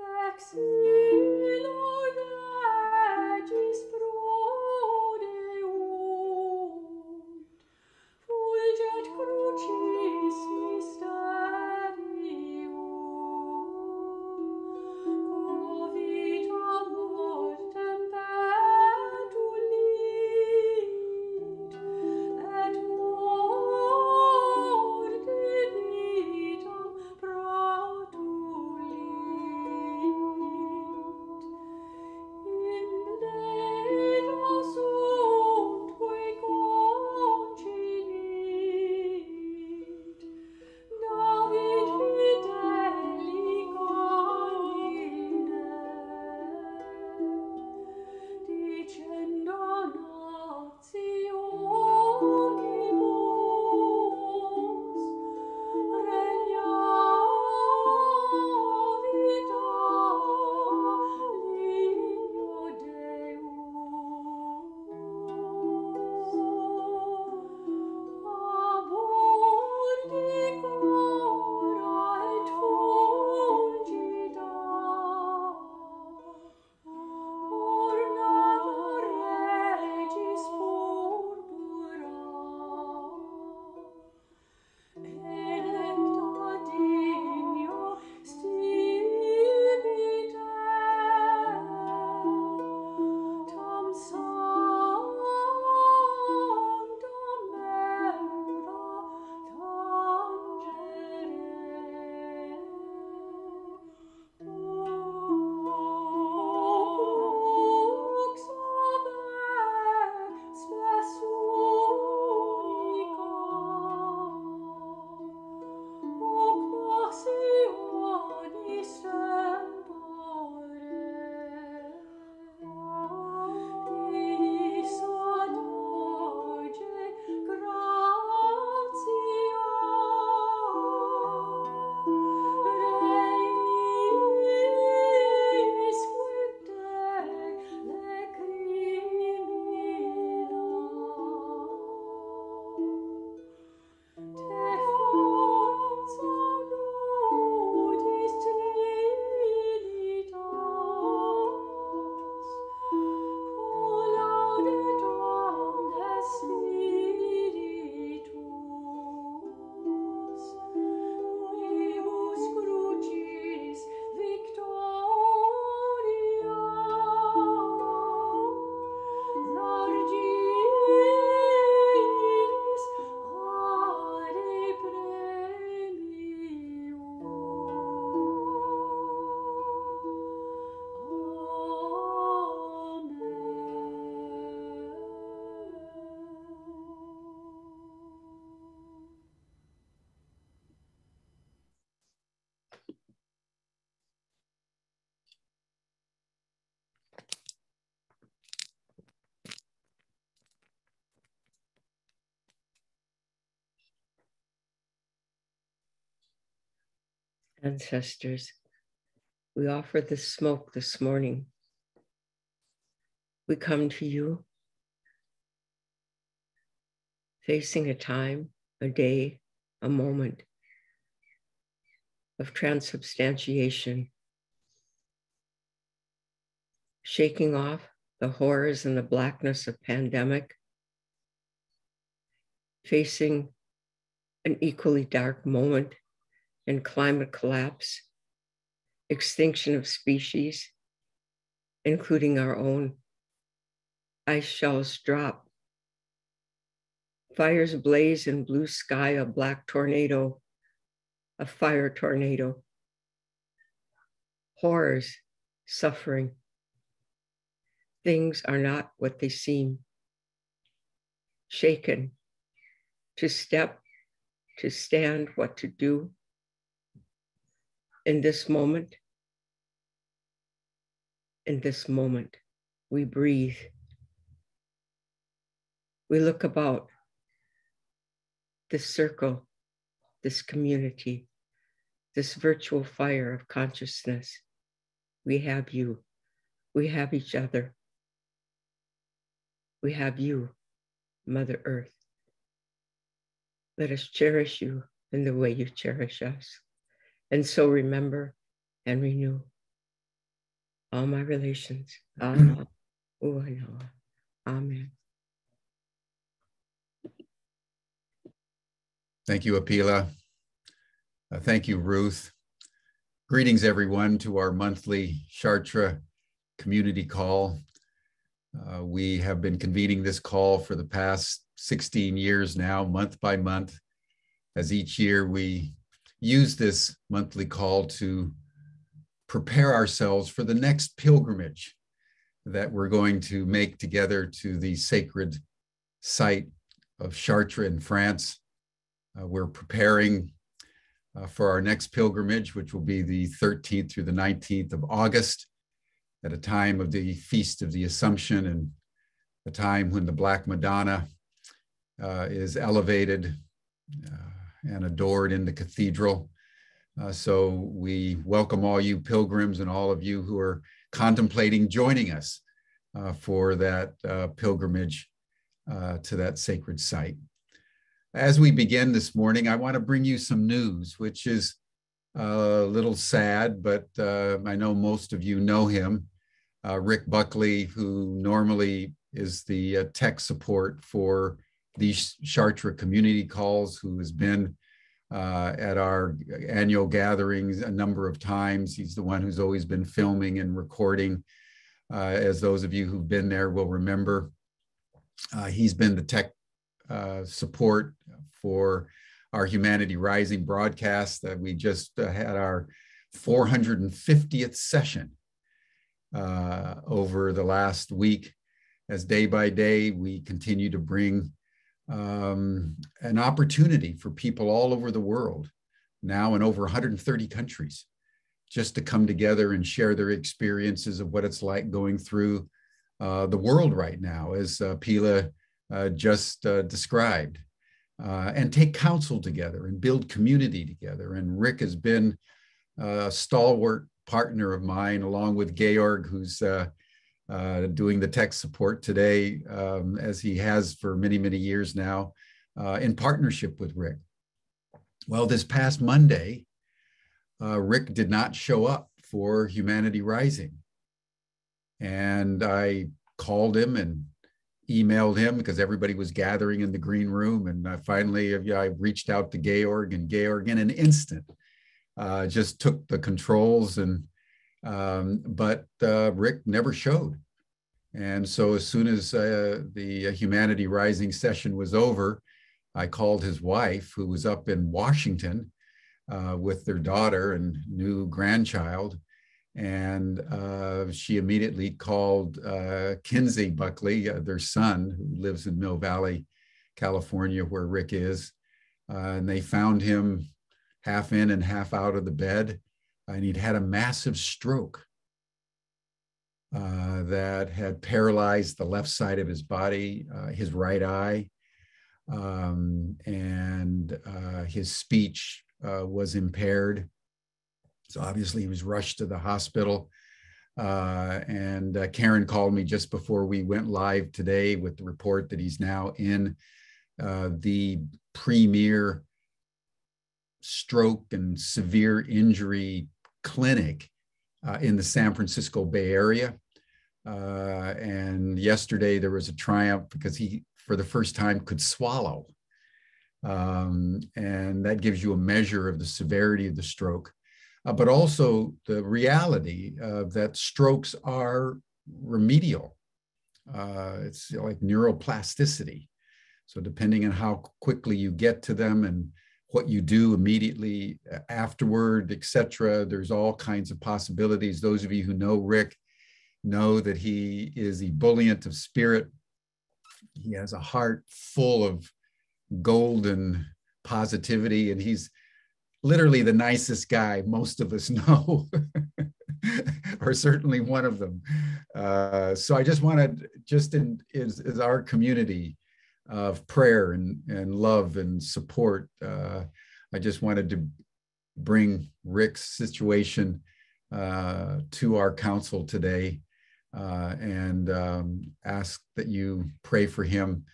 Vexilla ancestors, we offer the smoke this morning. We come to you facing a time, a day, a moment of transubstantiation, shaking off the horrors and the blackness of pandemic, facing an equally dark moment and climate collapse, extinction of species, including our own. Ice shelves drop. Fires blaze in blue sky, a black tornado, a fire tornado. Horrors, suffering. Things are not what they seem. Shaken, to step, to stand, what to do in this moment, in this moment, we breathe. We look about this circle, this community, this virtual fire of consciousness. We have you. We have each other. We have you, Mother Earth. Let us cherish you in the way you cherish us. And so remember and renew. all my relations. Amen. Thank you, Apila. Uh, thank you, Ruth. Greetings, everyone, to our monthly Chartres community call. Uh, we have been convening this call for the past 16 years now, month by month, as each year we use this monthly call to prepare ourselves for the next pilgrimage that we're going to make together to the sacred site of Chartres in France. Uh, we're preparing uh, for our next pilgrimage, which will be the 13th through the 19th of August, at a time of the Feast of the Assumption and a time when the Black Madonna uh, is elevated uh, and adored in the cathedral. Uh, so we welcome all you pilgrims and all of you who are contemplating joining us uh, for that uh, pilgrimage uh, to that sacred site. As we begin this morning, I want to bring you some news, which is a little sad, but I know most of you know him. Rick Buckley, who normally is the tech support for these Chartres community calls, who has been uh, at our annual gatherings a number of times. He's the one who's always been filming and recording, uh, as those of you who've been there will remember. Uh, he's been the tech uh, support for our Humanity Rising broadcast. that we just uh, had our 450th session uh, over the last week. As day by day, we continue to bring um, an opportunity for people all over the world, now in over 130 countries, just to come together and share their experiences of what it's like going through uh, the world right now, as uh, Pila uh, just uh, described, uh, and take counsel together and build community together. And Rick has been a stalwart partner of mine, along with Georg, who's uh, doing the tech support today, um, as he has for many, many years now, uh, in partnership with Rick. Well, this past Monday, uh, Rick did not show up for Humanity Rising. And I called him and emailed him because everybody was gathering in the green room. And I finally, I reached out to Georg, and Georg, in an instant, uh, just took the controls and um, but uh, Rick never showed. And so as soon as uh, the Humanity Rising session was over, I called his wife, who was up in Washington uh, with their daughter and new grandchild. And uh, she immediately called uh, Kinsey Buckley, uh, their son, who lives in Mill Valley, California, where Rick is. and they found him half in and half out of the bed and he'd had a massive stroke uh, that had paralyzed the left side of his body, uh, his right eye, um, and uh, his speech uh, was impaired. So obviously, he was rushed to the hospital. Uh, and uh, Karen called me just before we went live today with the report that he's now in the premier stroke and severe injury clinic uh, in the San Francisco Bay Area. Uh, and yesterday there was a triumph because he, for the first time, could swallow. Um, and that gives you a measure of the severity of the stroke, uh, but also the reality that strokes are remedial. Uh, it's like neuroplasticity. So, depending on how quickly you get to them and what you do immediately afterward, etc. There's all kinds of possibilities. Those of you who know Rick know that he is ebullient of spirit. He has a heart full of golden positivity, and he's literally the nicest guy most of us know, or certainly one of them. Uh, so I just wanted, just in is, is our community, of prayer and, and love and support. Uh, I just wanted to bring Rick's situation uh, to our council today uh, and um, ask that you pray for him.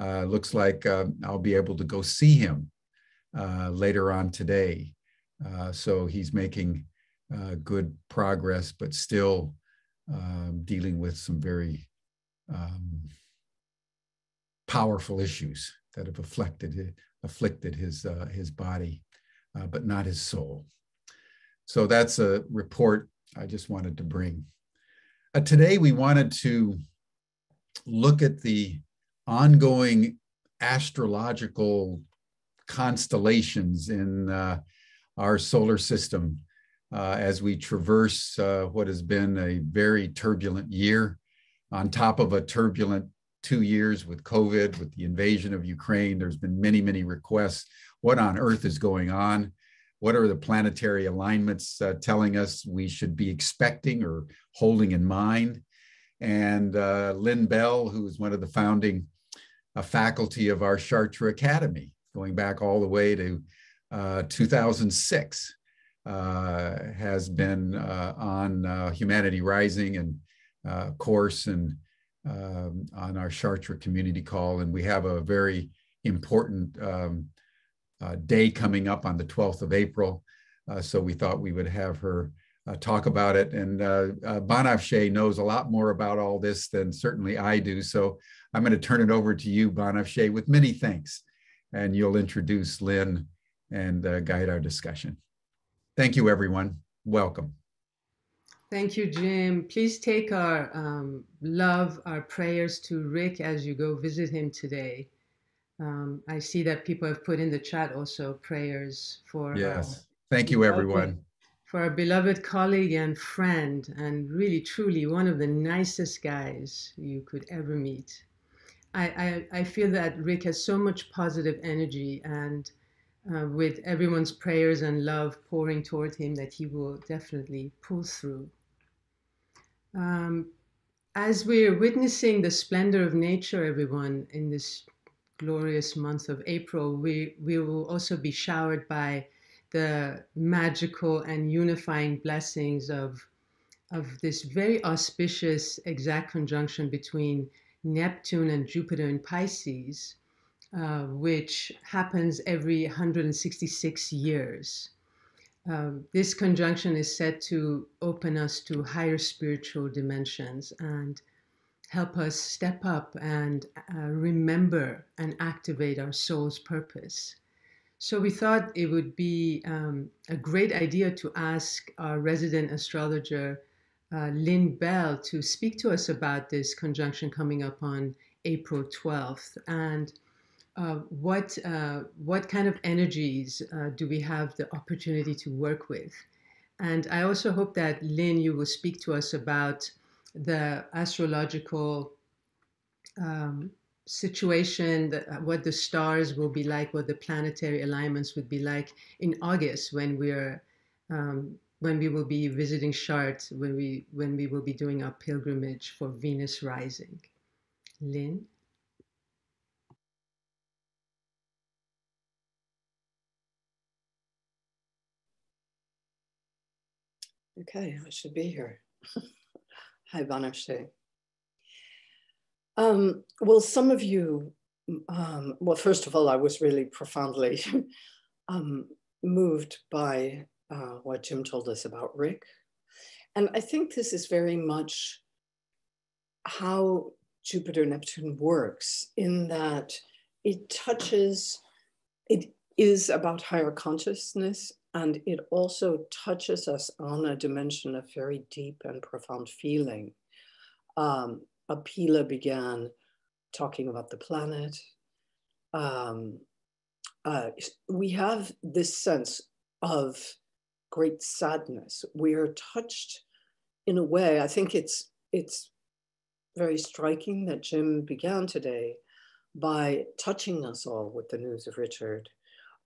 Uh, looks like uh, I'll be able to go see him uh, later on today. so he's making good progress, but still um, dealing with some very um, powerful issues that have afflicted afflicted his uh, his body, uh, but not his soul. So that's a report I just wanted to bring. Uh, today we wanted to look at the ongoing astrological constellations in uh, our solar system uh, as we traverse uh, what has been a very turbulent year on top of a turbulent two years with COVID, with the invasion of Ukraine. There's been many, many requests. What on earth is going on? What are the planetary alignments uh, telling us we should be expecting or holding in mind? And uh, Lynn Bell, who is one of the founding uh, faculty of our Chartres Academy, going back all the way to uh, 2006, uh, has been uh, on Humanity Rising and course and um, on our Chartres community call. And we have a very important um, uh, day coming up on the 12th of April. Uh, so we thought we would have her uh, talk about it. And uh, uh, Banafsheh knows a lot more about all this than certainly I do. So I'm going to turn it over to you, Banafsheh, with many thanks. And you'll introduce Lynn and uh, guide our discussion. Thank you, everyone. Welcome. Thank you, Jim. Please take our um, love, our prayers to Rick as you go visit him today. Um, I see that people have put in the chat also prayers for. Yes. Thank you, everyone. For our beloved colleague and friend, and really, truly one of the nicest guys you could ever meet. I, I, I feel that Rick has so much positive energy, and uh, with everyone's prayers and love pouring toward him, that he will definitely pull through. Um, as we're witnessing the splendor of nature, everyone, in this glorious month of April, we, we will also be showered by the magical and unifying blessings of, of this very auspicious exact conjunction between Neptune and Jupiter in Pisces, uh, which happens every 166 years. Um, this conjunction is said to open us to higher spiritual dimensions and help us step up and uh, remember and activate our soul's purpose. So we thought it would be um, a great idea to ask our resident astrologer, uh, Lynn Bell, to speak to us about this conjunction coming up on April 12th and uh, what uh, what kind of energies uh, do we have the opportunity to work with? And I also hope that Lynn, you will speak to us about the astrological um, situation, uh, what the stars will be like, what the planetary alignments would be like in August when we're um, when we will be visiting Chartres, when we when we will be doing our pilgrimage for Venus rising. Lynn. Okay, I should be here. Hi, Banafsheh. Um, well, some of you, um, well, first of all, I was really profoundly um, moved by uh, what Jim told us about Rick. And I think this is very much how Jupiter Neptune works in that it touches, it is about higher consciousness and it also touches us on a dimension of very deep and profound feeling. Um, Apila began talking about the planet. Um, uh, we have this sense of great sadness. We are touched in a way. I think it's it's very striking that Jim began today by touching us all with the news of Richard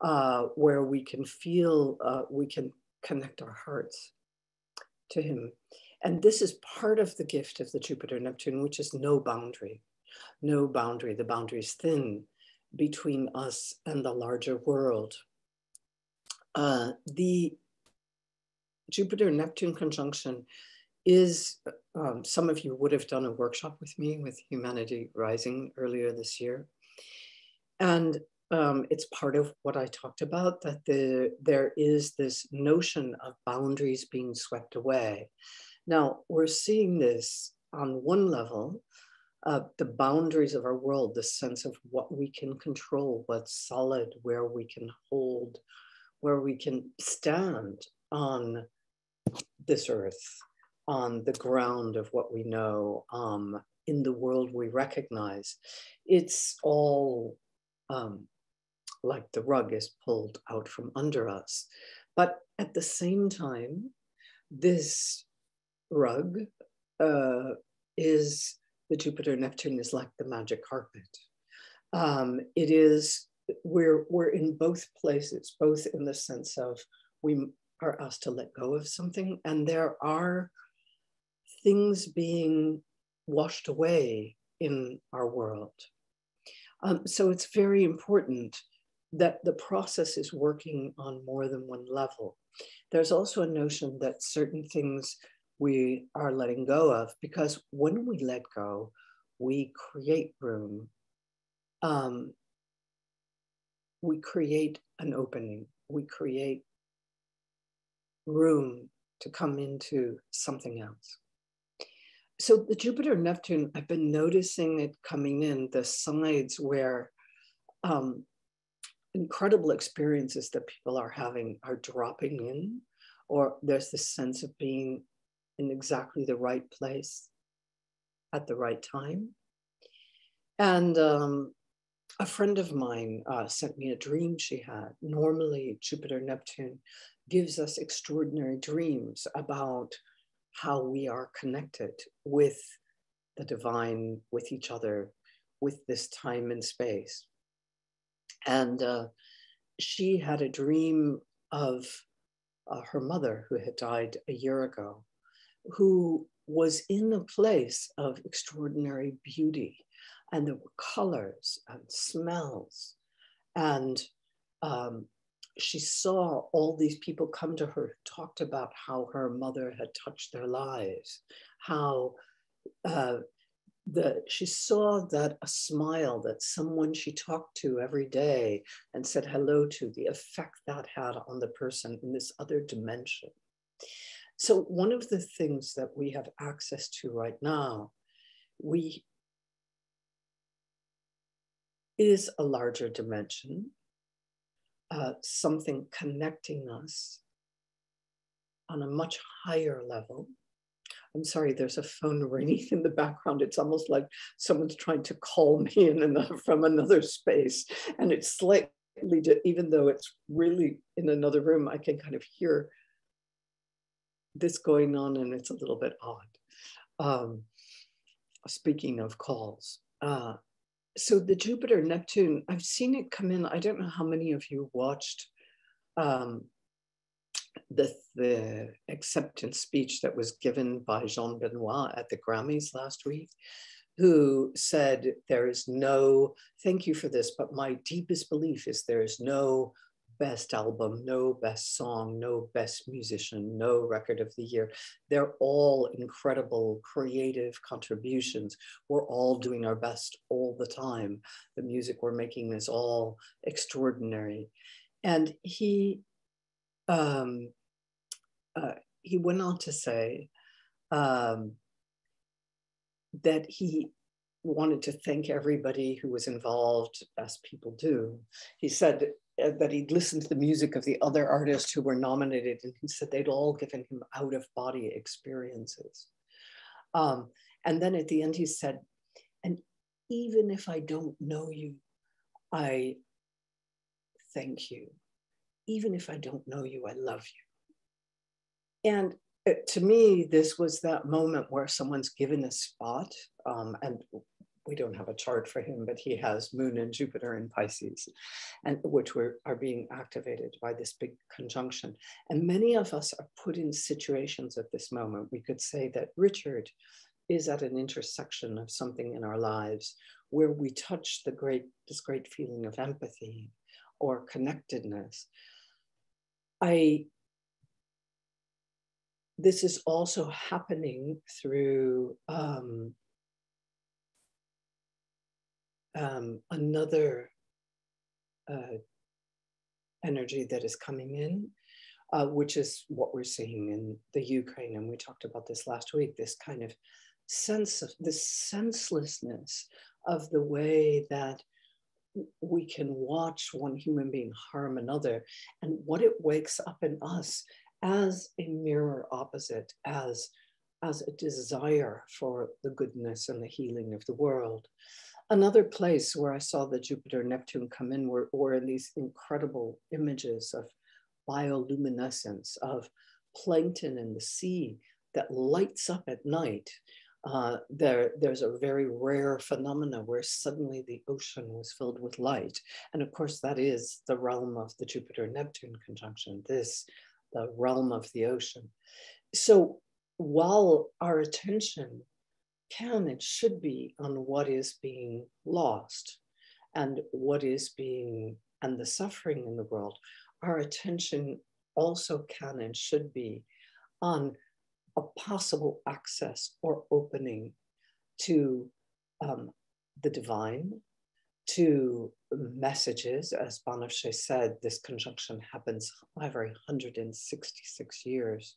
uh, where we can feel, uh, we can connect our hearts to Him. And this is part of the gift of the Jupiter Neptune, which is no boundary, no boundary. The boundary is thin between us and the larger world. Uh, the Jupiter Neptune conjunction is, um, some of you would have done a workshop with me with Humanity Rising earlier this year. And um, it's part of what I talked about that the there is this notion of boundaries being swept away, Now, we're seeing this on one level, uh, the boundaries of our world, the sense of what we can control, what's solid, where we can hold, where we can stand on this earth, on the ground of what we know, um, in the world we recognize. It's all um, like the rug is pulled out from under us. But at the same time, this rug uh, is the Jupiter Neptune is like the magic carpet. Um, it is, we're, we're in both places, both in the sense of we are asked to let go of something, and there are things being washed away in our world. Um, so it's very important that the process is working on more than one level. There's also a notion that certain things we are letting go of because when we let go, we create room. Um, we create an opening. We create room to come into something else. So the Jupiter Neptune, I've been noticing it coming in the sides where um, incredible experiences that people are having are dropping in, or there's this sense of being in exactly the right place at the right time. And um, a friend of mine uh, sent me a dream she had. Normally, Jupiter Neptune gives us extraordinary dreams about how we are connected with the divine, with each other, with this time and space. And uh, she had a dream of uh, her mother who had died a year ago who was in a place of extraordinary beauty. And there were colors and smells. And um, she saw all these people come to her, talked about how her mother had touched their lives, how uh, the, she saw that a smile that someone she talked to every day and said hello to, the effect that had on the person in this other dimension. So, one of the things that we have access to right now, we is a larger dimension, uh, something connecting us on a much higher level. I'm sorry, there's a phone ringing in the background. It's almost like someone's trying to call me in another, from another space. And it's slightly, even though it's really in another room, I can kind of hear this going on and it's a little bit odd. Um, speaking of calls. Uh, so the Jupiter Neptune, I've seen it come in. I don't know how many of you watched um, the, the acceptance speech that was given by Jon Batiste at the Grammys last week, who said, There is no, thank you for this, but my deepest belief is there is no best album, no best song, no best musician, no record of the year. They're all incredible creative contributions. We're all doing our best all the time. The music we're making is all extraordinary. And he, um, uh, he went on to say um, that he wanted to thank everybody who was involved, as people do. He said uh, that he'd listened to the music of the other artists who were nominated, and he said they'd all given him out of body experiences. Um, and then at the end, he said, and even if I don't know you, I thank you. Even if I don't know you, I love you. And uh, to me, this was that moment where someone's given a spot, um, and we don't have a chart for him, but he has Moon and Jupiter in Pisces, and which were, are being activated by this big conjunction. And many of us are put in situations at this moment. We could say that Richard is at an intersection of something in our lives where we touch the great, this great feeling of empathy or connectedness. I this is also happening through um, um, another uh, energy that is coming in, uh, which is what we're seeing in the Ukraine. And we talked about this last week this kind of sense of this senselessness of the way that we can watch one human being harm another and what it wakes up in us as a mirror opposite, as, as a desire for the goodness and the healing of the world. Another place where I saw the Jupiter Neptune come in were, were in these incredible images of bioluminescence, of plankton in the sea that lights up at night uh, there, there's a very rare phenomena where suddenly the ocean was filled with light. And of course, that is the realm of the Jupiter Neptune conjunction, this, the realm of the ocean. So while our attention can and should be on what is being lost and what is being, and the suffering in the world, our attention also can and should be on a possible access or opening to um, the divine, to messages. As Banafsheh said, this conjunction happens every 166 years.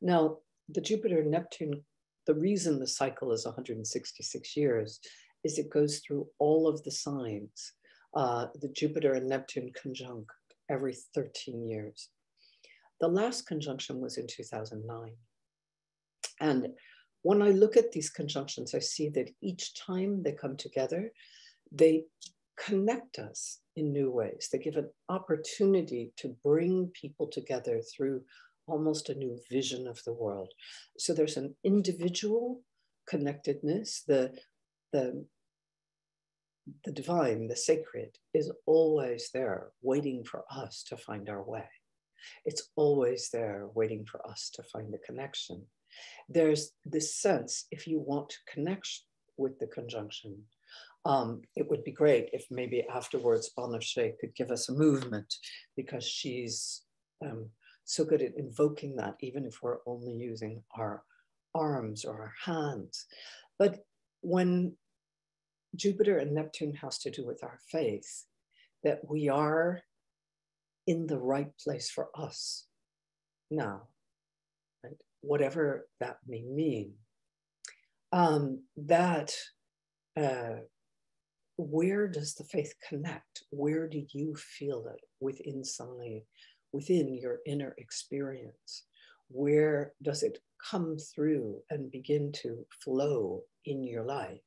Now, the Jupiter Neptune, the reason the cycle is 166 years is it goes through all of the signs. Uh, the Jupiter and Neptune conjunct every 13 years. The last conjunction was in 2009. And when I look at these conjunctions, I see that each time they come together, they connect us in new ways. They give an opportunity to bring people together through almost a new vision of the world. So there's an individual connectedness, the, the, the divine, the sacred is always there waiting for us to find our way. It's always there waiting for us to find a connection there's this sense if you want to connect with the conjunction, um, it would be great if maybe afterwards Banafsheh could give us a movement because she's um, so good at invoking that, even if we're only using our arms or our hands. But when Jupiter and Neptune has to do with our faith, that we are in the right place for us now whatever that may mean, um, that uh, where does the faith connect? Where do you feel it within inside, within your inner experience? Where does it come through and begin to flow in your life?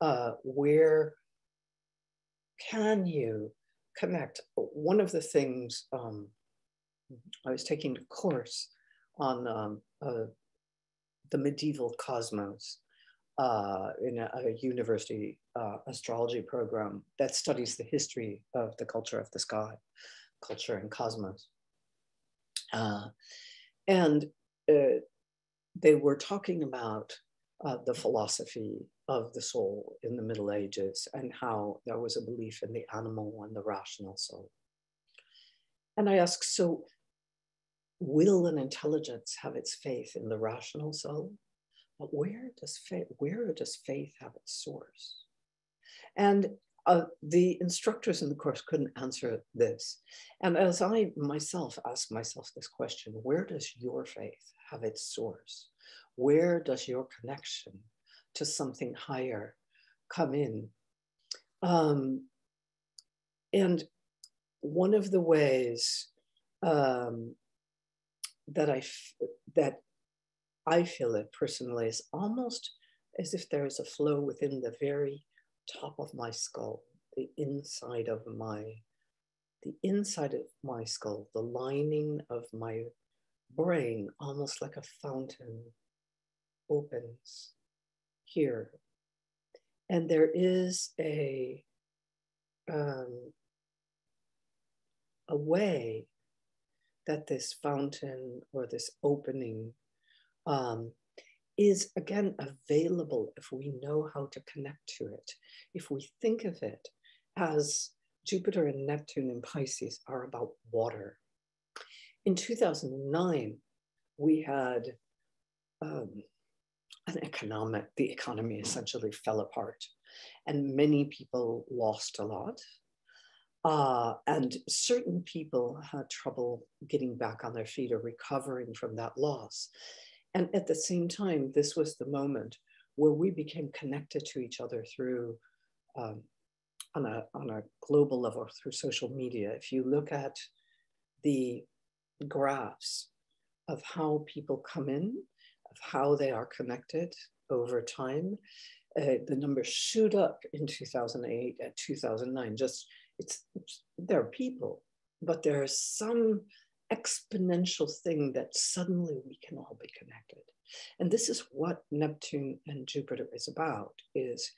Uh, where can you connect? One of the things um, I was taking a course on um, uh, the medieval cosmos uh, in a, a university uh, astrology program that studies the history of the culture of the sky, culture and cosmos. Uh, and uh, they were talking about uh, the philosophy of the soul in the Middle Ages and how there was a belief in the animal and the rational soul. And I asked, so will and intelligence have its faith in the rational soul? But where does faith where does faith have its source? And uh, the instructors in the course couldn't answer this. And as i myself ask myself this question where does your faith have its source? Where does your connection to something higher come in? Um, and one of the ways um, that I that I feel it personally is almost as if there is a flow within the very top of my skull, the inside of my the inside of my skull, the lining of my brain, almost like a fountain, opens here. And there is a um, a way that this fountain or this opening um, is again available if we know how to connect to it. If we think of it as Jupiter and Neptune in Pisces are about water. In 2009, we had um, an economic, the economy essentially fell apart, and many people lost a lot. Uh, and certain people had trouble getting back on their feet or recovering from that loss. And at the same time, this was the moment where we became connected to each other through, um, on, a, on a global level, through social media. If you look at the graphs of how people come in, of how they are connected over time, uh, the numbers shoot up in 2008 and 2009. Just it's, it's there are people, but there's some exponential thing that suddenly we can all be connected. And this is what Neptune and Jupiter is about, is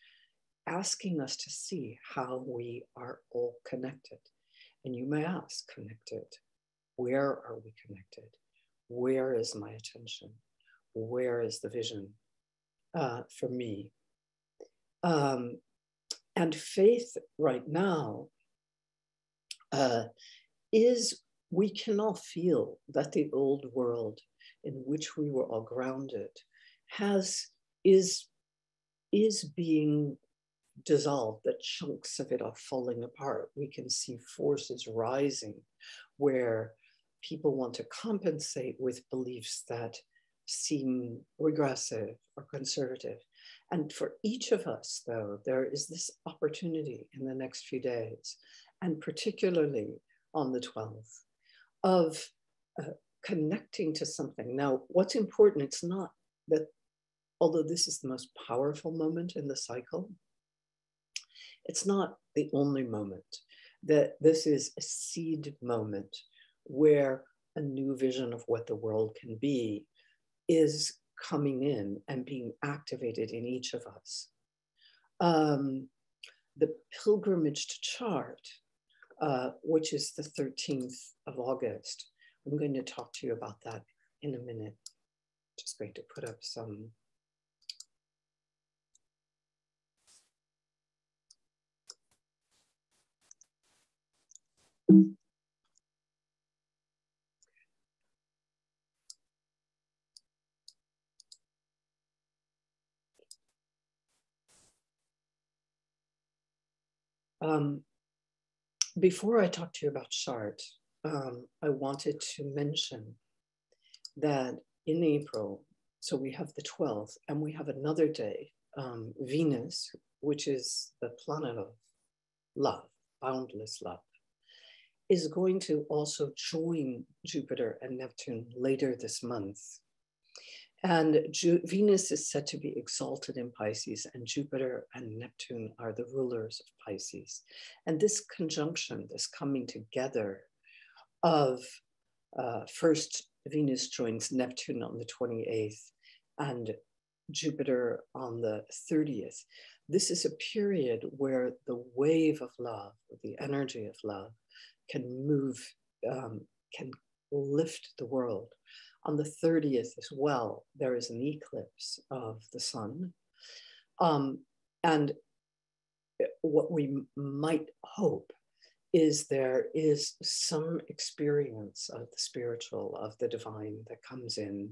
asking us to see how we are all connected. And you may ask, connected, where are we connected? Where is my attention? Where is the vision uh, for me? Um, and faith right now uh, is we can all feel that the old world in which we were all grounded has is is being dissolved that chunks of it are falling apart. We can see forces rising where people want to compensate with beliefs that seem regressive or conservative. And for each of us though there is this opportunity in the next few days and particularly on the 12th, of uh, connecting to something. Now, what's important, it's not that, although this is the most powerful moment in the cycle, it's not the only moment, that this is a seed moment where a new vision of what the world can be is coming in and being activated in each of us. Um, the pilgrimage to Chartres uh, which is the 13th of August. I'm going to talk to you about that in a minute. Just going to put up some. Um, before I talk to you about Chartres, um, I wanted to mention that in April, so we have the 12th, and we have another day, um, Venus, which is the planet of love, boundless love, is going to also join Jupiter and Neptune later this month. And Ju- Venus is said to be exalted in Pisces, and Jupiter and Neptune are the rulers of Pisces. And this conjunction, this coming together of uh, first Venus joins Neptune on the 28th and Jupiter on the 30th. This is a period where the wave of love, the energy of love, can move, um, can lift the world. On the 30th as well, there is an eclipse of the sun. Um, and what we might hope is there is some experience of the spiritual, of the divine that comes in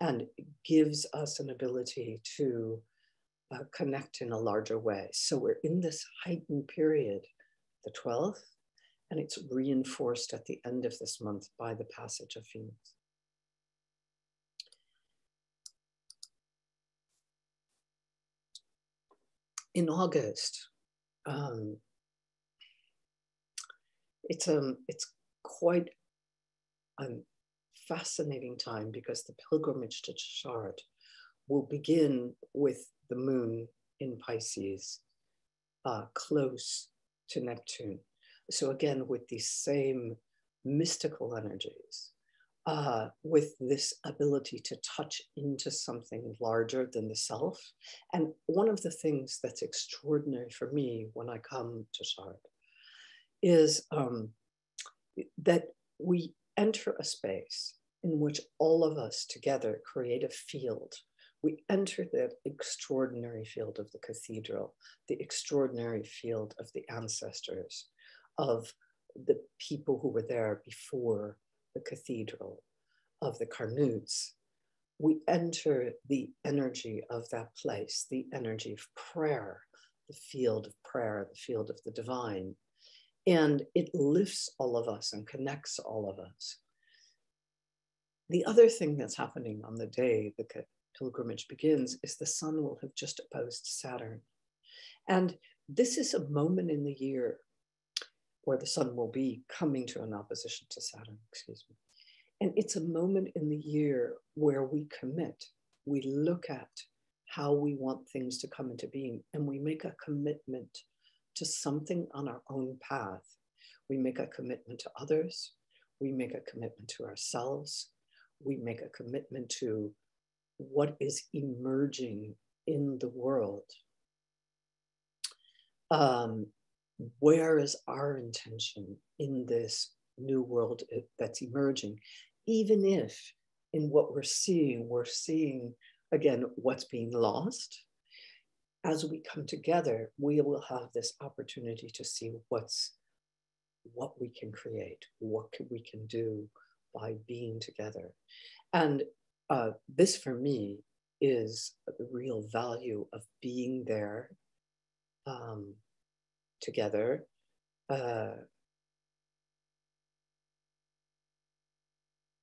and gives us an ability to uh, connect in a larger way. So we're in this heightened period, the 12th, and it's reinforced at the end of this month by the passage of Venus. In August, um, it's um it's quite a fascinating time because the pilgrimage to Chartres will begin with the moon in Pisces, uh, close to Neptune. So again, with these same mystical energies, uh, with this ability to touch into something larger than the self. And one of the things that's extraordinary for me when I come to Chartres is um, that we enter a space in which all of us together create a field. We enter the extraordinary field of the cathedral, the extraordinary field of the ancestors, of the people who were there before the cathedral, of the Carnutes, we enter the energy of that place, the energy of prayer, the field of prayer, the field of the divine. And it lifts all of us and connects all of us. The other thing that's happening on the day the pilgrimage begins is the sun will have just opposed Saturn. And this is a moment in the year where the sun will be coming to an opposition to Saturn, excuse me. And it's a moment in the year where we commit, we look at how we want things to come into being, and we make a commitment to something on our own path. We make a commitment to others, we make a commitment to ourselves, we make a commitment to what is emerging in the world. Um, where is our intention in this new world that's emerging? Even if in what we're seeing, we're seeing again what's being lost. As we come together, we will have this opportunity to see what's what we can create, what we can do by being together. And uh, this for me is the real value of being there um, together. Uh,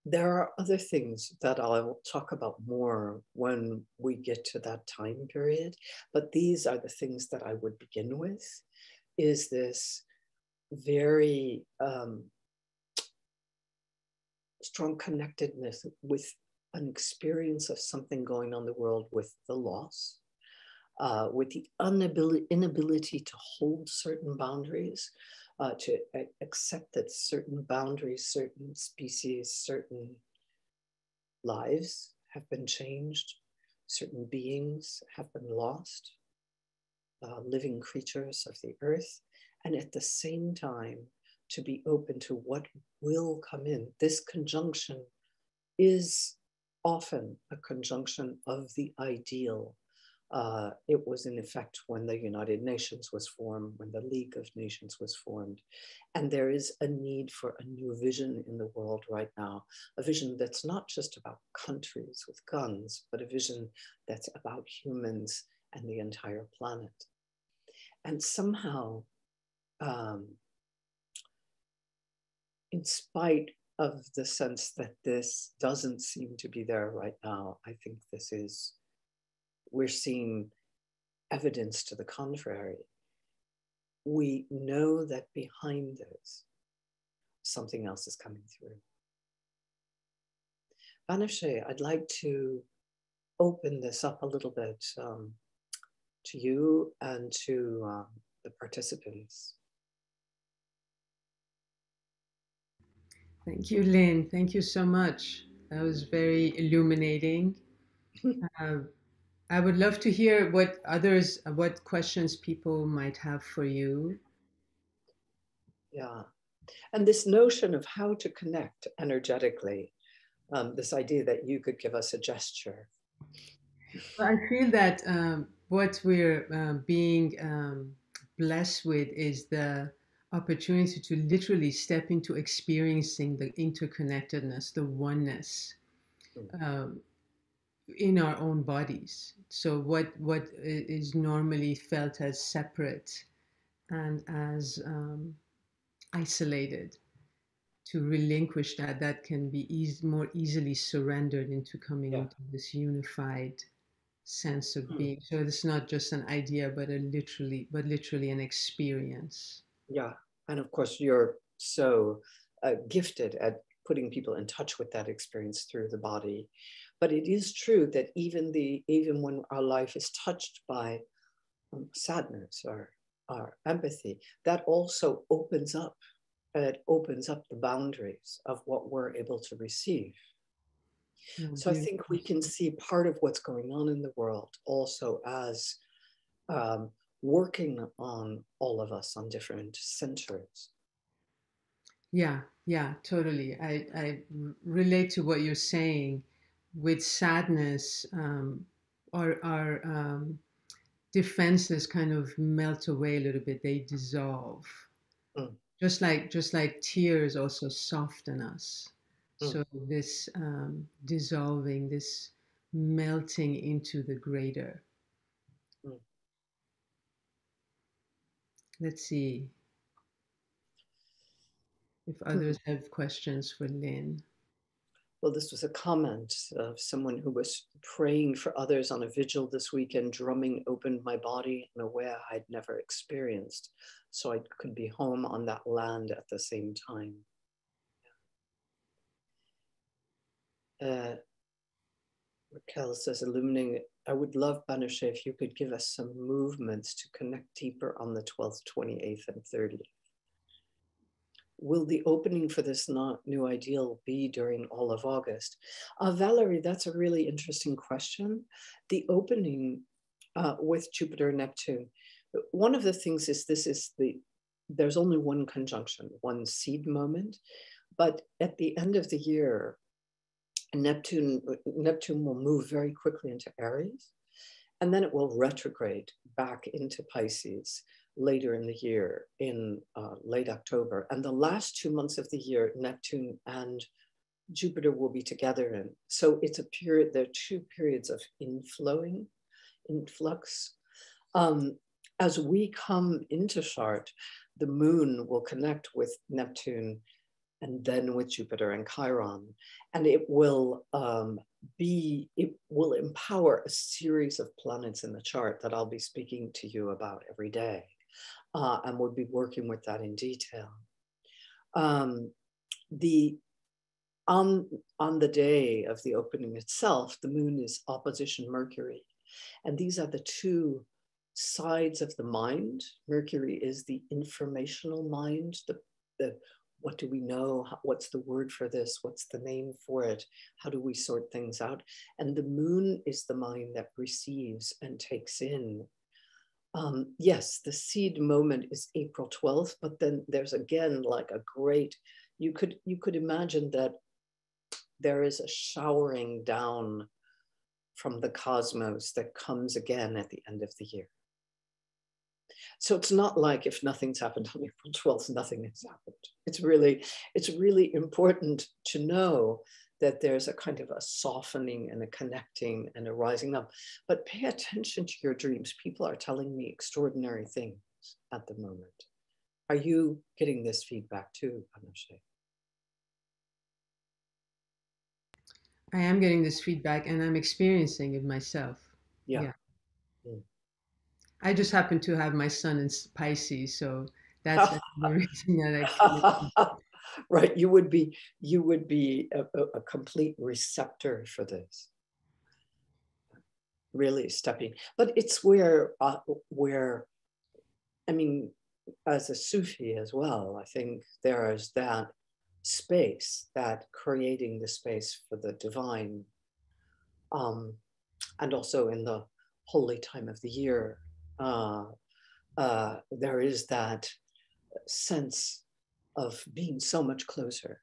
there are other things that I'll talk about more when we get to that time period, but these are the things that I would begin with. Is this very um, strong connectedness with an experience of something going on in the world with the loss, uh, with the inability, inability to hold certain boundaries, uh, to accept that certain boundaries, certain species, certain lives have been changed, certain beings have been lost, uh, living creatures of the earth, and at the same time, to be open to what will come in. This conjunction is often a conjunction of the ideal. Uh, it was in effect when the United Nations was formed, when the League of Nations was formed. And there is a need for a new vision in the world right now, a vision that's not just about countries with guns, but a vision that's about humans and the entire planet. And somehow, um, in spite of the sense that this doesn't seem to be there right now, I think this is, we're seeing evidence to the contrary. We know that behind this, something else is coming through. Banafsheh, I'd like to open this up a little bit um, to you and to um, the participants. Thank you, Lynn. Thank you so much. That was very illuminating. uh, I would love to hear what others, what questions people might have for you. Yeah. And this notion of how to connect energetically, um, this idea that you could give us a gesture. Well, I feel that um, what we're uh, being um, blessed with is the opportunity to literally step into experiencing the interconnectedness, the oneness hmm. um, in our own bodies. So what what is normally felt as separate and as um, isolated, to relinquish that, that can be easy, more easily surrendered into coming yeah. into this unified sense of mm. being. So it's not just an idea, but a literally, but literally an experience. Yeah, and of course you're so uh, gifted at putting people in touch with that experience through the body. But it is true that even the even when our life is touched by um, sadness or, or empathy, that also opens up. It opens up the boundaries of what we're able to receive. Mm-hmm. So I think we can see part of what's going on in the world also as um, working on all of us on different centers. Yeah, yeah, totally. I, I relate to what you're saying. With sadness, um, our, our um, defenses kind of melt away a little bit. They dissolve. Mm. Just like just like tears also soften us. Mm. So this um, dissolving, this melting into the greater. let's see. if others have questions for Lynn. Well, this was a comment of someone who was praying for others on a vigil this weekend. Drumming opened my body in a way I'd never experienced, so I could be home on that land at the same time. Uh, Raquel says, illuminating, I would love, Banafsheh, if you could give us some movements to connect deeper on the 12th, 28th, and 30th. Will the opening for this not new ideal be during all of August? Uh, Valerie, that's a really interesting question. The opening uh, with Jupiter Neptune, one of the things is this is the, there's only one conjunction, one seed moment, but at the end of the year, Neptune, Neptune will move very quickly into Aries, and then it will retrograde back into Pisces later in the year, in uh, late October. And the last two months of the year, Neptune and Jupiter will be together in. So it's a period, there are two periods of inflowing, influx. Um, as we come into Chartres, the moon will connect with Neptune and then with Jupiter and Chiron. And it will um, be, it will empower a series of planets in the chart that I'll be speaking to you about every day. Uh, and we'll be working with that in detail. Um, the on, on the day of the opening itself, the moon is opposition Mercury. And these are the two sides of the mind. Mercury is the informational mind, the, the what do we know? What's the word for this? What's the name for it? How do we sort things out? And the moon is the mind that receives and takes in. Um, yes, the seed moment is April 12th, but then there's again like a great, you could you could imagine that there is a showering down from the cosmos that comes again at the end of the year. So it's not like if nothing's happened on April 12th, nothing has happened. It's really, it's really important to know that there's a kind of a softening and a connecting and a rising up. But pay attention to your dreams. People are telling me extraordinary things at the moment. Are you getting this feedback too, Banafsheh? I am getting this feedback and I'm experiencing it myself. Yeah. yeah. Mm. I just happen to have my son in Pisces, so that's the reason that I. right, you would be you would be a, a, complete receptor for this. Really stepping, but it's where uh, where, I mean, as a Sufi as well, I think there is that space, that creating the space for the divine, um, and also in the holy time of the year uh, uh, there is that sense of being so much closer.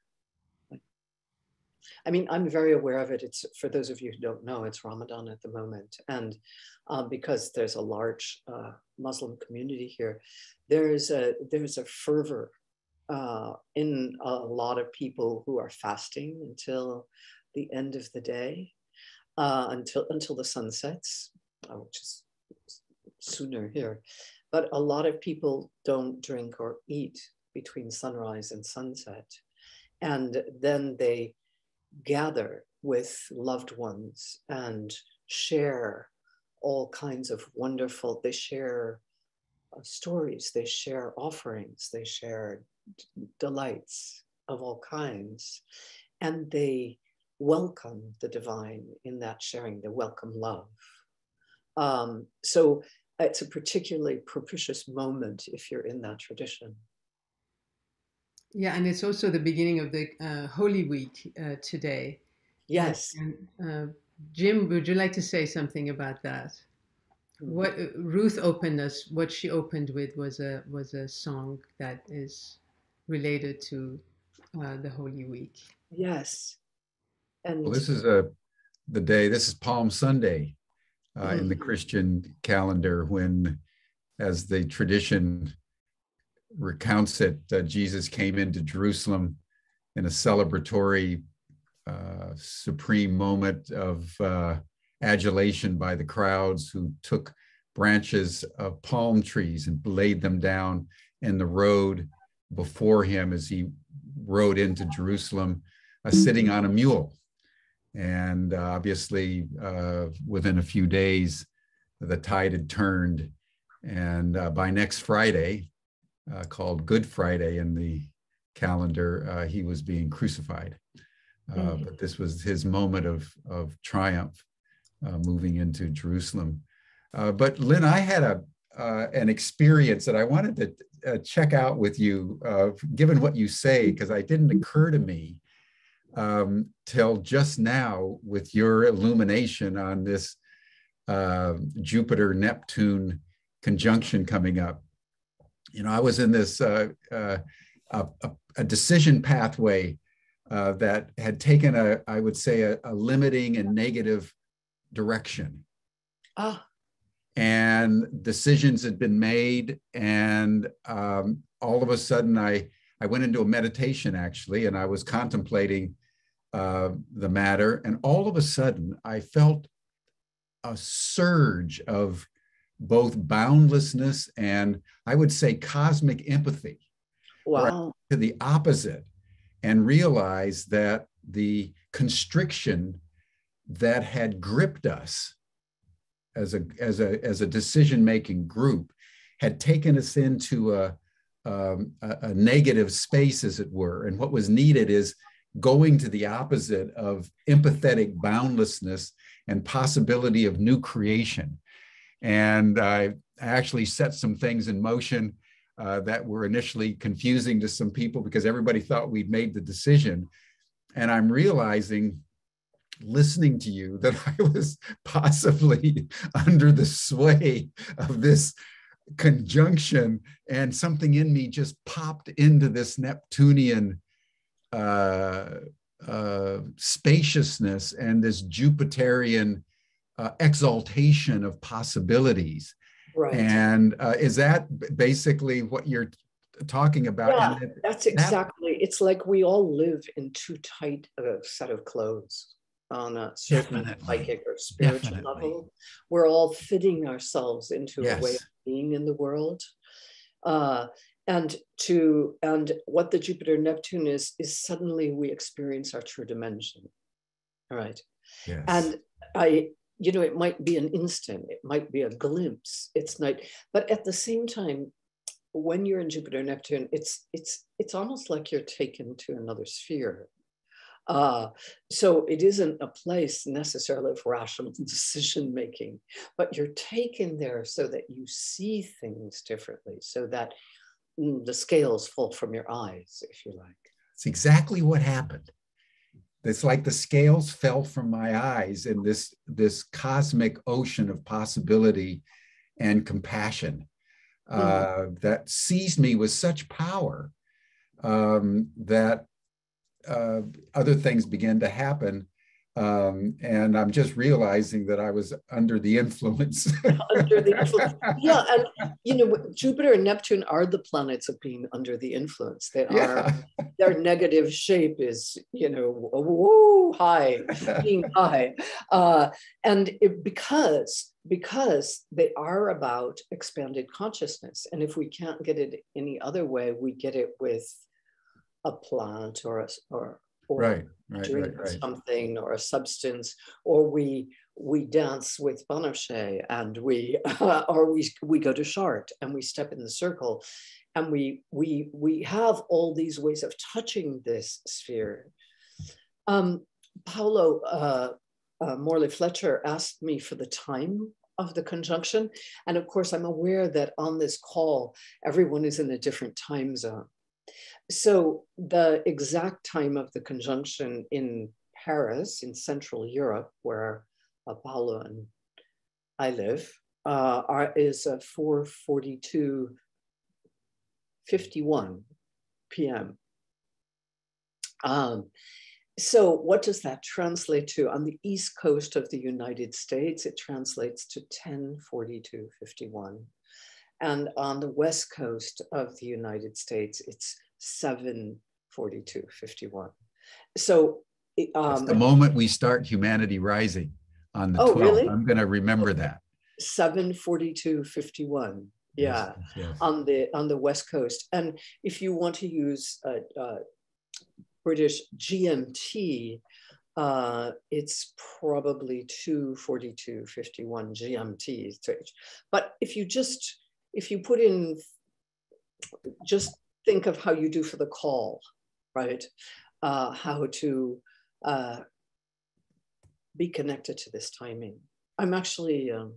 I mean, I'm very aware of it. It's for those of you who don't know, it's Ramadan at the moment, and um, because there's a large uh, Muslim community here, there's a there's a fervor uh, in a lot of people who are fasting until the end of the day, uh, until until the sun sets, uh, which is sooner here. But a lot of people don't drink or eat between sunrise and sunset. And then they gather with loved ones and share all kinds of wonderful, they share uh, stories, they share offerings, they share d- delights of all kinds. And they welcome the divine in that sharing, they welcome love. Um, so it's a particularly propitious moment if you're in that tradition. Yeah, and it's also the beginning of the uh, Holy Week uh, today. Yes. And, uh, Jim, would you like to say something about that? Mm-hmm. What uh, Ruth opened us, what she opened with was a was a song that is related to uh, the Holy Week. Yes. And well, this is a the day. This is Palm Sunday, uh, in the mm-hmm. Christian calendar when, as the tradition recounts it, uh, Jesus came into Jerusalem in a celebratory, uh, supreme moment of uh, adulation by the crowds who took branches of palm trees and laid them down in the road before him as he rode into Jerusalem uh, sitting on a mule. And uh, obviously, uh, within a few days, the tide had turned. And by next Friday, uh, called Good Friday in the calendar, uh, he was being crucified. Mm-hmm. But this was his moment of, of triumph moving into Jerusalem. but Lynn, I had a, an experience that I wanted to check out with you, given what you say, because it didn't occur to me um, till just now with your illumination on this uh, Jupiter Neptune conjunction coming up. You know, I was in this uh, uh, a, a, decision pathway uh, that had taken a, I would say, a, a limiting and negative direction. Ah. And decisions had been made, and um, all of a sudden, I I went into a meditation actually, and I was contemplating uh, the matter. And all of a sudden, I felt a surge of both boundlessness and I would say cosmic empathy. Wow. To the opposite, and realize that the constriction that had gripped us as a as a as a decision making group had taken us into a, um, a, a negative space, as it were. And what was needed is going to the opposite of empathetic boundlessness and possibility of new creation. And I actually set some things in motion uh, that were initially confusing to some people because everybody thought we'd made the decision. And I'm realizing, listening to you, that I was possibly under the sway of this conjunction, and something in me just popped into this Neptunian uh, uh, spaciousness and this Jupiterian uh, exaltation of possibilities. Right. And uh, is that basically what you're talking about? Yeah, that, that's exactly. That, it's like we all live in too tight a set of clothes on a certain definitely. psychic or spiritual definitely. level. We're all fitting ourselves into yes. a way of being in the world. Uh, and to and what the jupiter neptune is is suddenly we experience our true dimension all right yes. and i you know it might be an instant it might be a glimpse it's not but at the same time when you're in jupiter neptune it's it's it's almost like you're taken to another sphere uh, so it isn't a place necessarily of rational decision making, but you're taken there so that you see things differently, so that Mm, the scales fall from your eyes, if you like. It's exactly what happened. It's like the scales fell from my eyes in this, this cosmic ocean of possibility and compassion uh, mm-hmm. that seized me with such power um, that uh, other things began to happen um, and I'm just realizing that I was under the influence. under the influence, yeah, and you know, Jupiter and Neptune are the planets of being under the influence. They are yeah. their negative shape is, you know, woo high, being high, uh, and it, because because they are about expanded consciousness, and if we can't get it any other way, we get it with a plant or a, or or right, right, drink right, something or a substance, or we we dance with Banafsheh and we uh, or we we go to Chartres and we step in the circle and we we we have all these ways of touching this sphere. Um, Paulo uh, uh, Morley Fletcher asked me for the time of the conjunction, and of course I'm aware that on this call everyone is in a different time zone. So the exact time of the conjunction in Paris, in Central Europe, where Apollo and I live, uh, are, is uh, 4:42, 51 p.m. Um, so what does that translate to? On the east coast of the United States, it translates to 10:42, 51. And on the west coast of the United States, it's 742 51 so um, the moment we start humanity rising on the oh, 12th really? i'm going to remember that 742 51 yeah yes, yes. on the on the west coast and if you want to use uh, uh, British GMT, uh, it's probably 242, 51 GMT. But if you just, if you put in, just think of how you do for the call, right? Uh, how to uh, be connected to this timing. I'm actually um,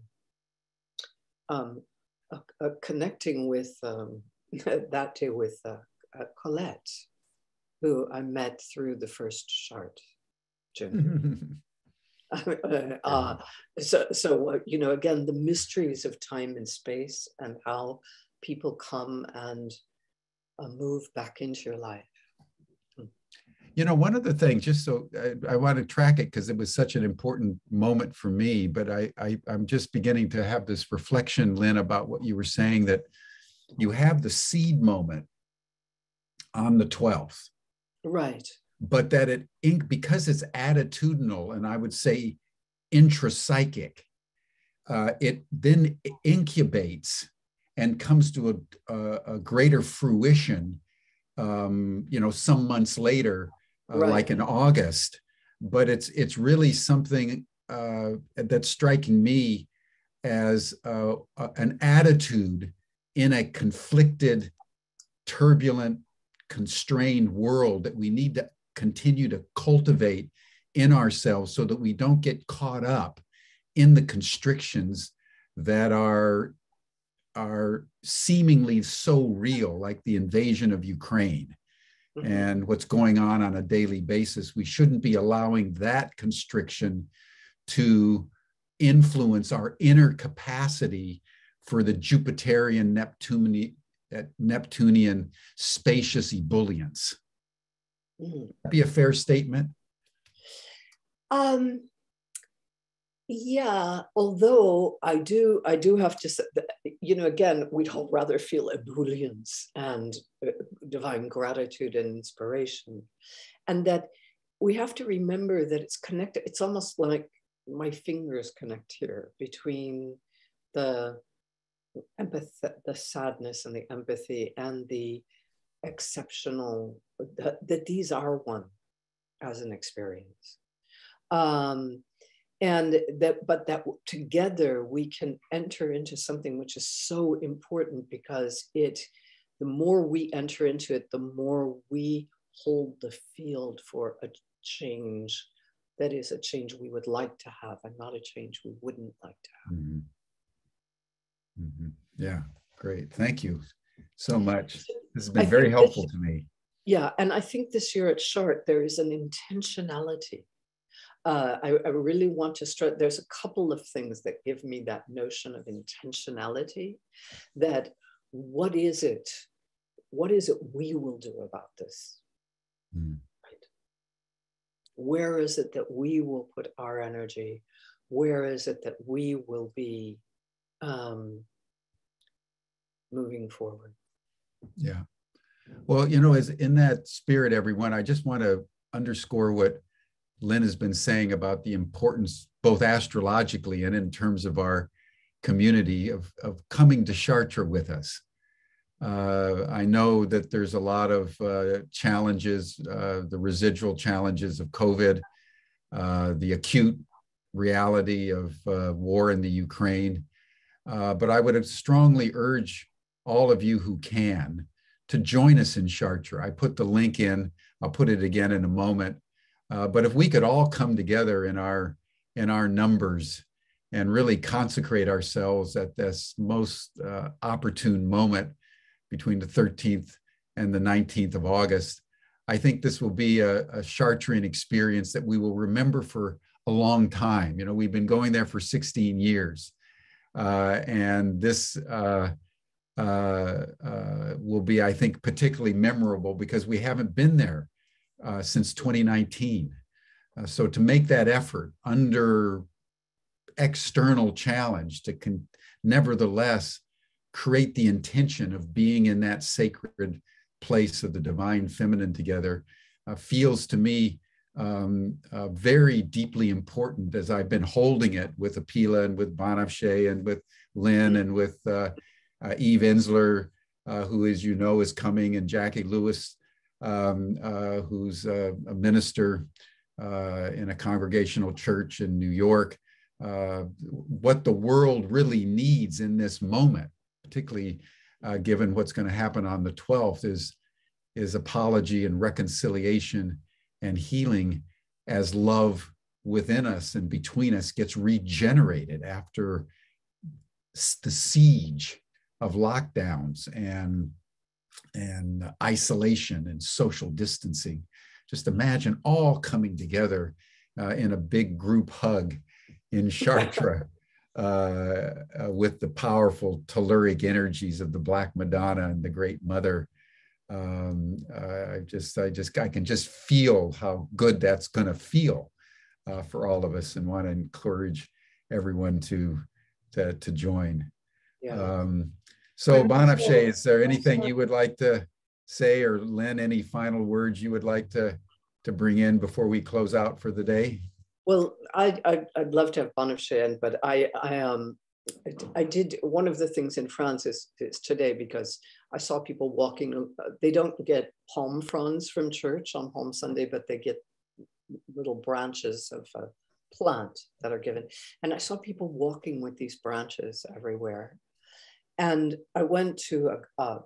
um, connecting with um, that day with uh, uh, Colette, who I met through the first Chartres journey. uh, so, so uh, you know, again, the mysteries of time and space and how people come and uh, move back into your life. You know, one of the things, just so I, I want to track it because it was such an important moment for me, but I, I I'm just beginning to have this reflection, Lynn, about what you were saying that you have the seed moment on the 12th. Right. But that it ink because it's attitudinal and I would say intrapsychic, uh, it then incubates and comes to a, a, a greater fruition, um, you know, some months later uh, right. like in August. But it's it's really something uh, that's striking me as uh, an attitude in a conflicted, turbulent, constrained world that we need to continue to cultivate in ourselves so that we don't get caught up in the constrictions that are are seemingly so real like the invasion of Ukraine mm-hmm. and what's going on on a daily basis. We shouldn't be allowing that constriction to influence our inner capacity for the Jupiterian Neptunian, Neptunian spacious ebullience. Mm. Be a fair statement. Um, yeah, although I do, I do have to say, that, you know, again, we'd all rather feel ebullience and uh, divine gratitude and inspiration, and that we have to remember that it's connected. It's almost like my fingers connect here between the empathy, the sadness and the empathy and the exceptional that, that these are one as an experience. Um, and that but that together we can enter into something which is so important because it the more we enter into it the more we hold the field for a change. That is a change we would like to have and not a change we wouldn't like to have. Mm-hmm. Mm-hmm. yeah great. Thank you so much. this has been I very helpful to me. Yeah and i think this year at Chartres there is an intentionality uh, I, I, really want to stress, there's a couple of things that give me that notion of intentionality that what is it? What is it we will do about this? Mm. Right? Where is it that we will put our energy? Where is it that we will be um, moving forward? Yeah. Well, you know, as in that spirit, everyone, I just want to underscore what Lynn has been saying about the importance, both astrologically and in terms of our community, of, of coming to Chartres with us. Uh, I know that there's a lot of uh, challenges, uh, the residual challenges of COVID, uh, the acute reality of uh, war in the Ukraine. Uh, but I would strongly urge all of you who can to join us in Chartres. I put the link in, I'll put it again in a moment. Uh, but if we could all come together in our in our numbers and really consecrate ourselves at this most uh, opportune moment between the 13th and the 19th of August, I think this will be a, a experience that we will remember for a long time. You know, we've been going there for 16 years, uh, and this. Uh, uh, uh, will be, I think, particularly memorable because we haven't been there uh, since 2019. Uh, so to make that effort under external challenge to con- nevertheless create the intention of being in that sacred place of the divine feminine together uh, feels to me um, uh, very deeply important as I've been holding it with Apila and with Banafsheh and with Lynn and with uh, uh, Eve Ensler, uh, who, as you know, is coming, and Jacqui Lewis um, uh, who's a, a minister uh, in a congregational church in New York, uh, what the world really needs in this moment, particularly given what's going to happen on the 12th, is, is apology and reconciliation and healing as love within us and between us gets regenerated after the siege of lockdowns and and isolation and social distancing just imagine all coming together uh, in a big group hug in Chartres uh, uh, with the powerful telluric energies of the Black Madonna and the Great Mother. Um, I just, I just, I can just feel how good that's going to feel uh, for all of us, and want to encourage everyone to to, to join. Yeah. Um, so, Banafsheh, is there anything you would like to say, or Lynn, any final words you would like to to bring in before we close out for the day? Well, I, I would love to have Banafsheh, but I I um I did one of the things in France is, is today because I saw people walking. Uh, they don't get palm fronds from church on Palm Sunday, but they get little branches of a plant that are given. And I saw people walking with these branches everywhere. And I went to a, a,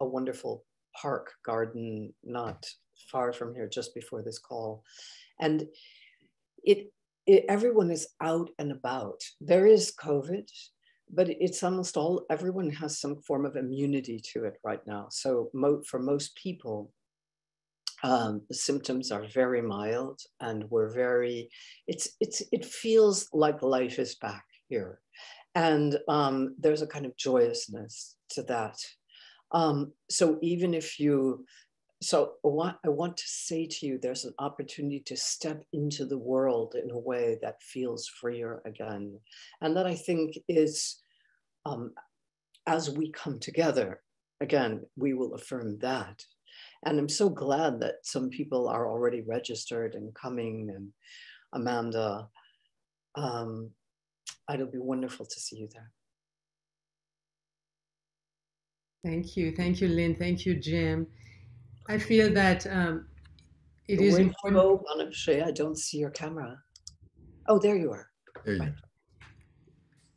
a wonderful park garden not far from here just before this call. And it, it everyone is out and about. There is COVID, but it's almost all everyone has some form of immunity to it right now. So mo, for most people, um, the symptoms are very mild, and we're very. It's it's it feels like life is back here, and um, there's a kind of joyousness to that. Um, so even if you so what I want to say to you, there's an opportunity to step into the world in a way that feels freer again. And that I think is, um, as we come together, again, we will affirm that. And I'm so glad that some people are already registered and coming and Amanda, um, it'll be wonderful to see you there. Thank you. Thank you, Lynn. Thank you, Jim. I feel that um, it is important. I don't see your camera. Oh, there you are. There you right.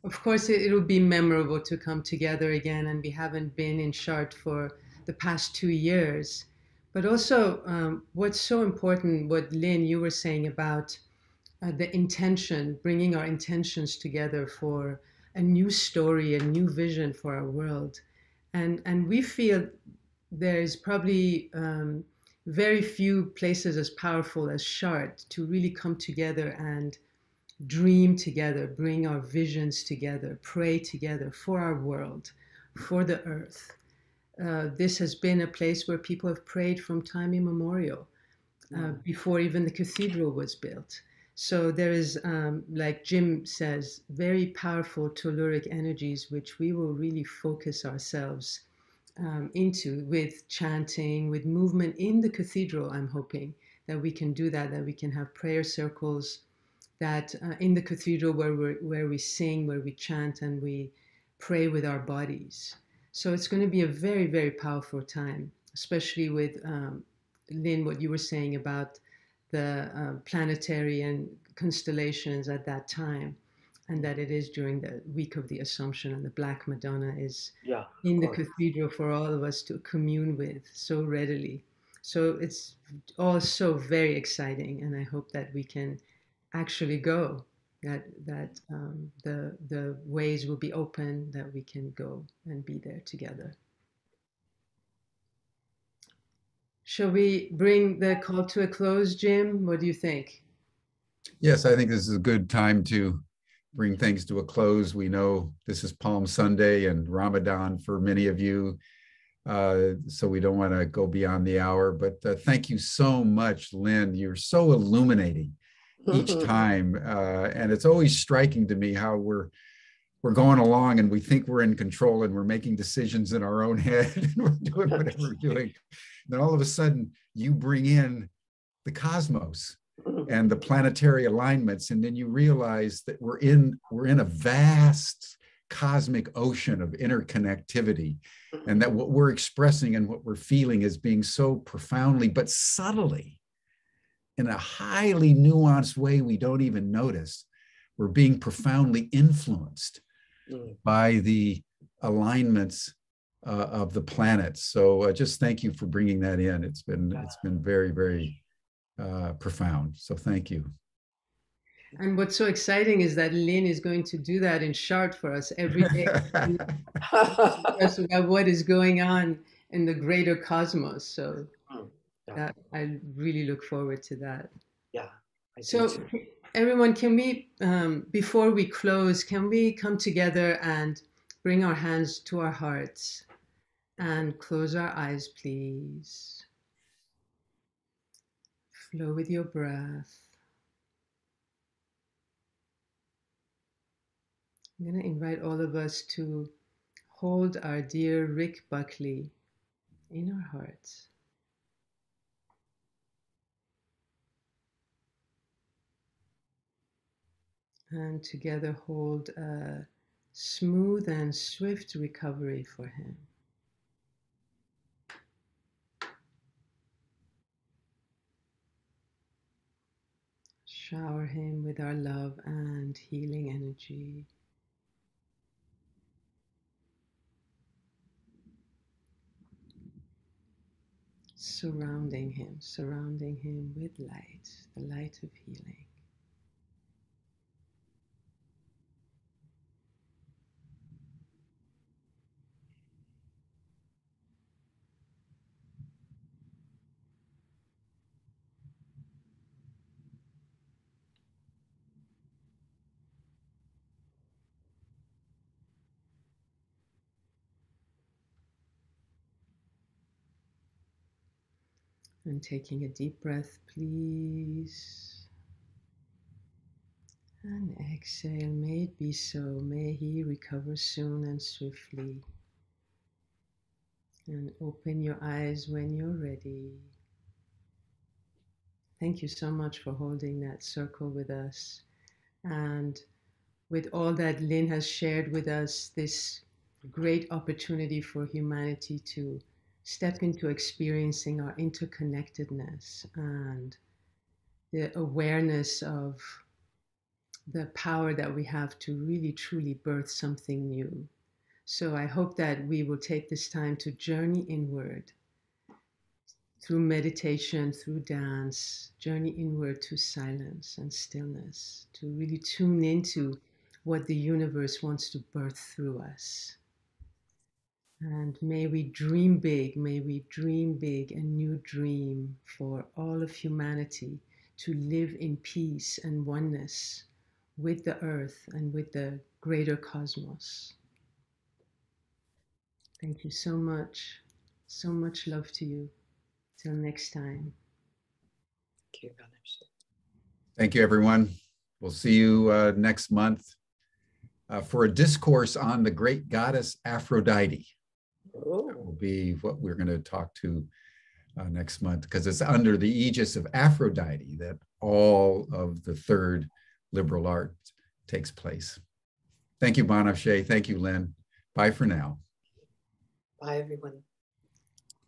Of course, it, will be memorable to come together again, and we haven't been in Chartres for the past two years. But also, um, what's so important, what Lynn, you were saying about uh, the intention, bringing our intentions together for a new story, a new vision for our world. And, and we feel there's probably um, very few places as powerful as Chartres to really come together and dream together, bring our visions together, pray together for our world, for the earth. Uh, this has been a place where people have prayed from time immemorial, uh, before even the cathedral was built. So there is, um, like Jim says, very powerful telluric energies, which we will really focus ourselves um, into with chanting, with movement in the cathedral. I'm hoping that we can do that, that we can have prayer circles that uh, in the cathedral where, we where we sing, where we chant, and we pray with our bodies. So it's going to be a very, very powerful time, especially with um, Lynn, what you were saying about the uh, planetary and constellations at that time and that it is during the week of the Assumption, and the Black Madonna is yeah, in the course. cathedral for all of us to commune with so readily. So it's all so very exciting, and I hope that we can actually go. That that um, the the ways will be open, that we can go and be there together. Shall we bring the call to a close, Jim? What do you think? Yes, I think this is a good time to bring things to a close. We know this is Palm Sunday and Ramadan for many of you. Uh, so we don't want to go beyond the hour, but uh, thank you so much, Lynn. You're so illuminating each time. Uh, and it's always striking to me how we're we're going along and we think we're in control and we're making decisions in our own head and we're doing whatever we're doing. Then all of a sudden you bring in the cosmos and the planetary alignments and then you realize that we're in we're in a vast cosmic ocean of interconnectivity and that what we're expressing and what we're feeling is being so profoundly but subtly in a highly nuanced way we don't even notice we're being profoundly influenced mm. by the alignments uh, of the planets so uh, just thank you for bringing that in it's been it's been very very uh, profound so thank you and what's so exciting is that Lynn is going to do that in Chartres for us every day. us about what is going on in the greater cosmos. So mm, yeah. that, I really look forward to that. Yeah. so everyone, can we, um, before we close, can we come together and bring our hands to our hearts and close our eyes, please? Flow with your breath. I'm going to invite all of us to hold our dear Rick Buckley in our hearts. And together hold a smooth and swift recovery for him. Shower him with our love and healing energy. surrounding him, surrounding him with light, the light of healing. And taking a deep breath, please. And exhale, may it be so. May he recover soon and swiftly. And open your eyes when you're ready. Thank you so much for holding that circle with us. And with all that Lynn has shared with us, this great opportunity for humanity to step into experiencing our interconnectedness and the awareness of the power that we have to really truly birth something new. So I hope that we will take this time to journey inward through meditation, through dance, journey inward to silence and stillness, to really tune into what the universe wants to birth through us. And may we dream big, may we dream big a new dream for all of humanity to live in peace and oneness with the earth and with the greater cosmos. Thank you so much. So much love to you. Till next time. Thank you, Thank you, everyone. We'll see you uh, next month uh, for a discourse on the great goddess Aphrodite. Oh. That will be what we're going to talk to uh, next month because it's under the aegis of Aphrodite that all of the third liberal art takes place. Thank you, Banafsheh. Thank you, Lynn. Bye for now. Bye, everyone.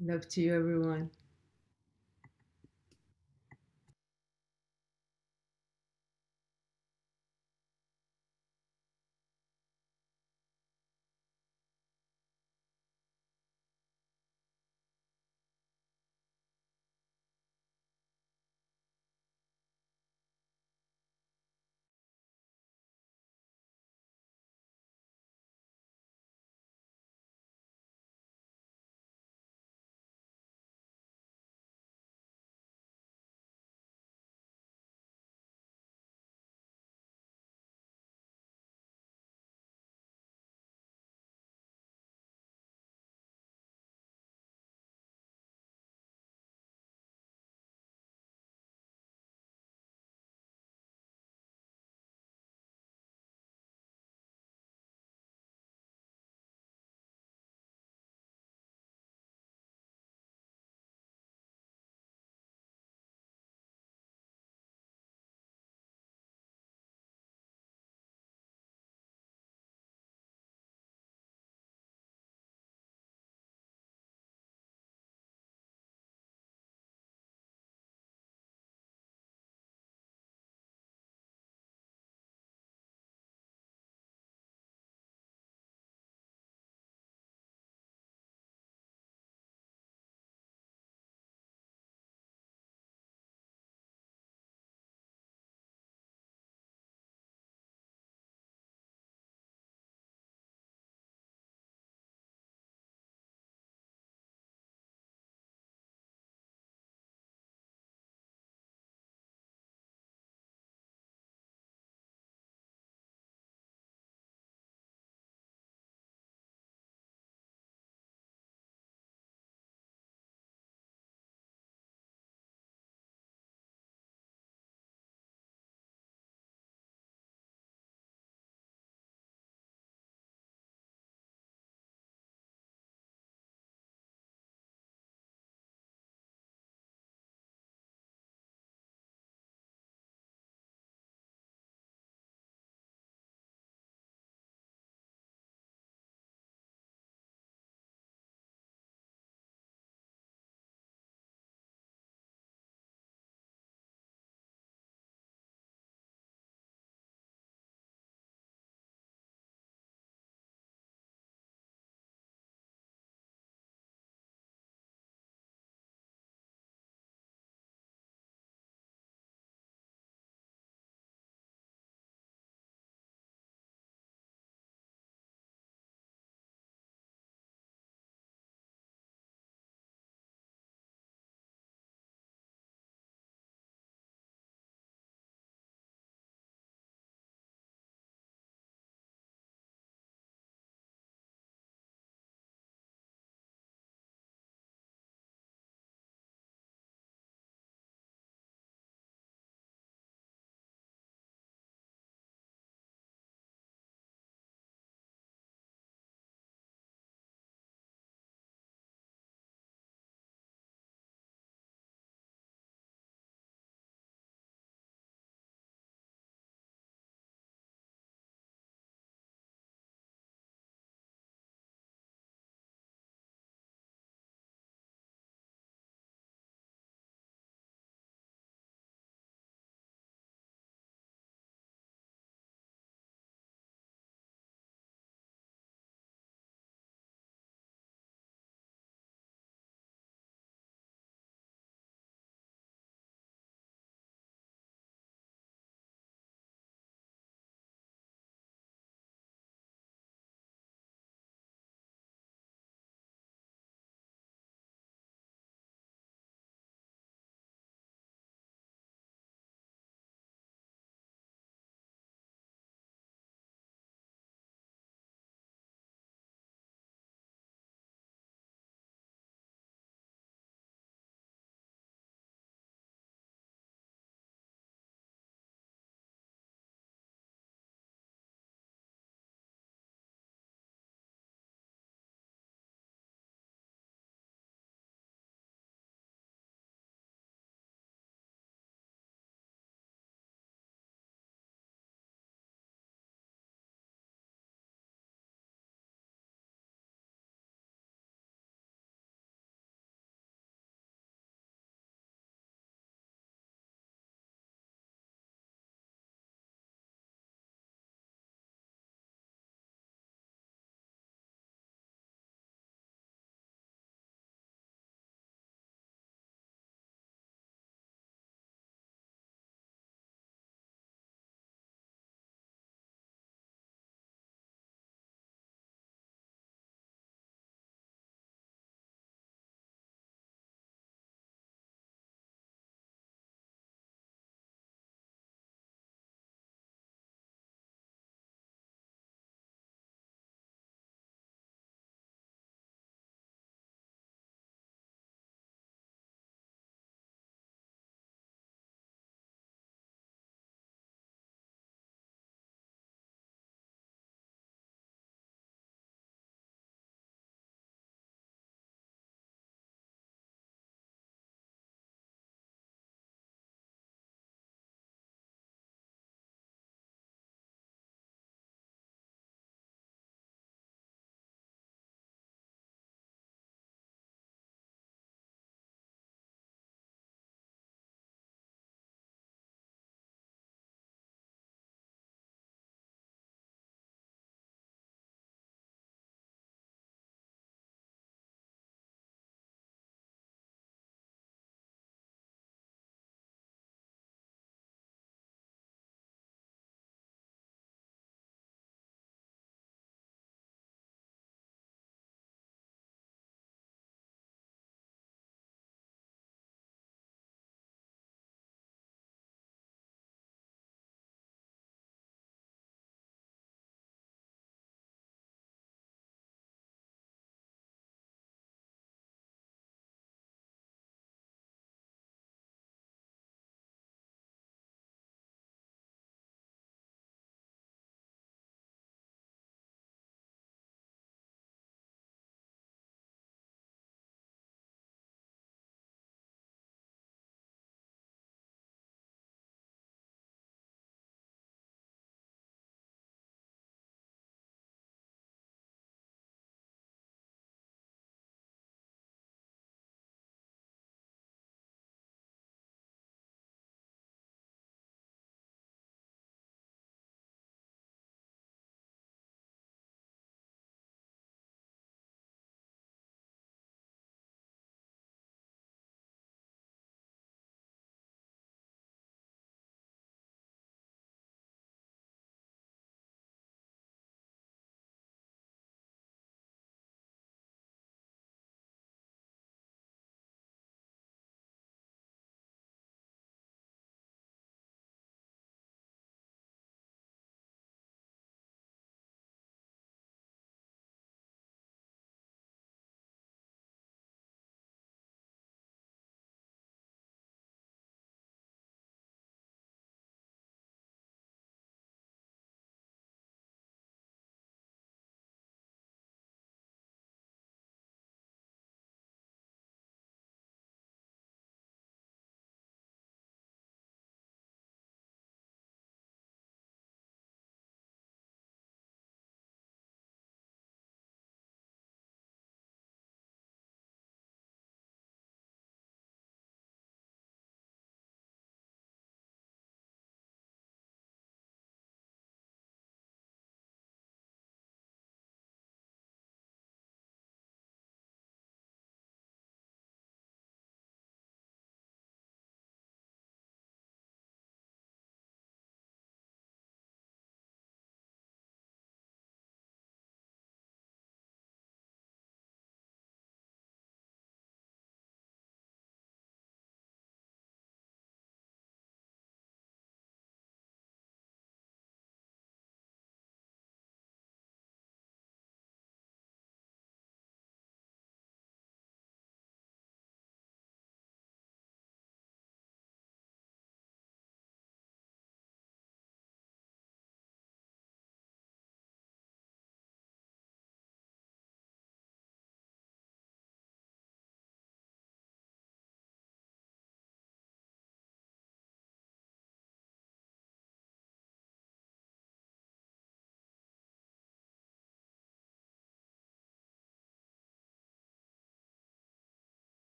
Love to you, everyone.